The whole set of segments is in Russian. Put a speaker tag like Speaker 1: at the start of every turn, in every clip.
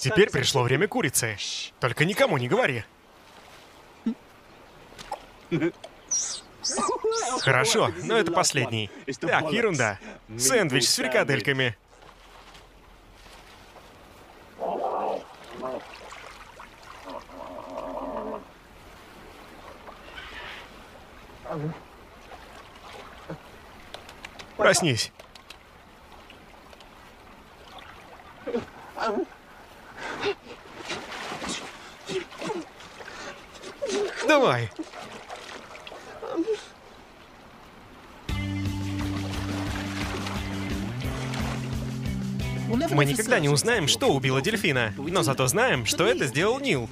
Speaker 1: Теперь пришло время курицы. Только никому не говори. Хорошо, но это последний. Так, ерунда. Сэндвич с фрикадельками. Проснись. Давай. Мы никогда не узнаем, что убило дельфина, но зато знаем, что это сделал Нил.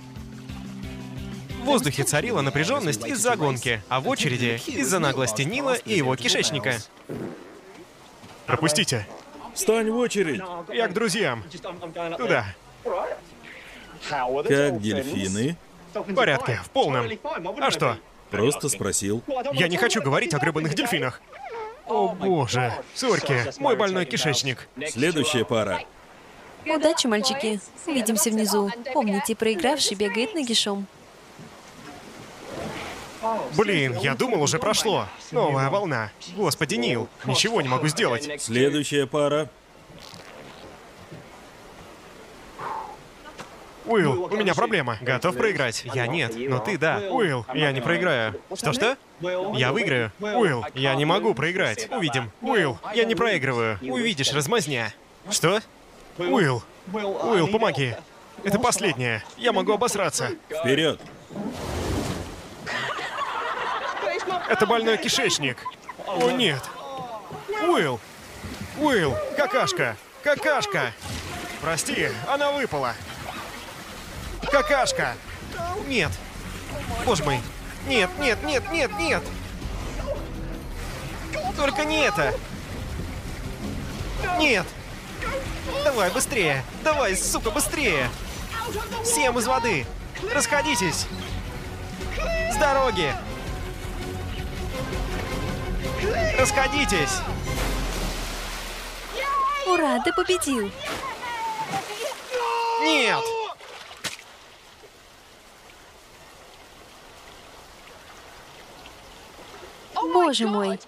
Speaker 1: В воздухе царила напряженность из-за гонки, а в очереди из-за наглости Нила и его кишечника. Пропустите.
Speaker 2: Встань в очередь.
Speaker 1: Я к друзьям. Туда.
Speaker 2: Как дельфины?
Speaker 1: В порядке, в полном. А что?
Speaker 2: Просто спросил.
Speaker 1: Я не хочу говорить о гребаных дельфинах. О боже, сорки, мой больной кишечник.
Speaker 2: Следующая пара.
Speaker 3: Удачи, мальчики. Увидимся внизу. Помните, проигравший бегает нагишом.
Speaker 1: Блин, я думал, уже прошло. Новая волна. Господи, Нил, ничего не могу сделать.
Speaker 2: Следующая пара.
Speaker 1: Уилл, у меня проблема. Готов проиграть? Я нет, но ты да. Уилл, я не проиграю. Что-что? Я выиграю. Уилл, я не могу проиграть. Увидим. Уилл, я не проигрываю. Увидишь, размазня. Что? Уилл, Уилл, помоги. Это последнее. Я могу обосраться.
Speaker 2: Вперед.
Speaker 1: Это больной кишечник. О, нет. Уилл! Уилл, какашка! Какашка! Прости, она выпала. Какашка! Нет. Боже мой. Нет, нет, нет, нет, нет. Только не это. Нет. Давай, быстрее. Давай, сука, быстрее. Всем из воды. Расходитесь. С дороги. Расходитесь.
Speaker 3: Ура, ты победил.
Speaker 1: Нет.
Speaker 3: Боже мой,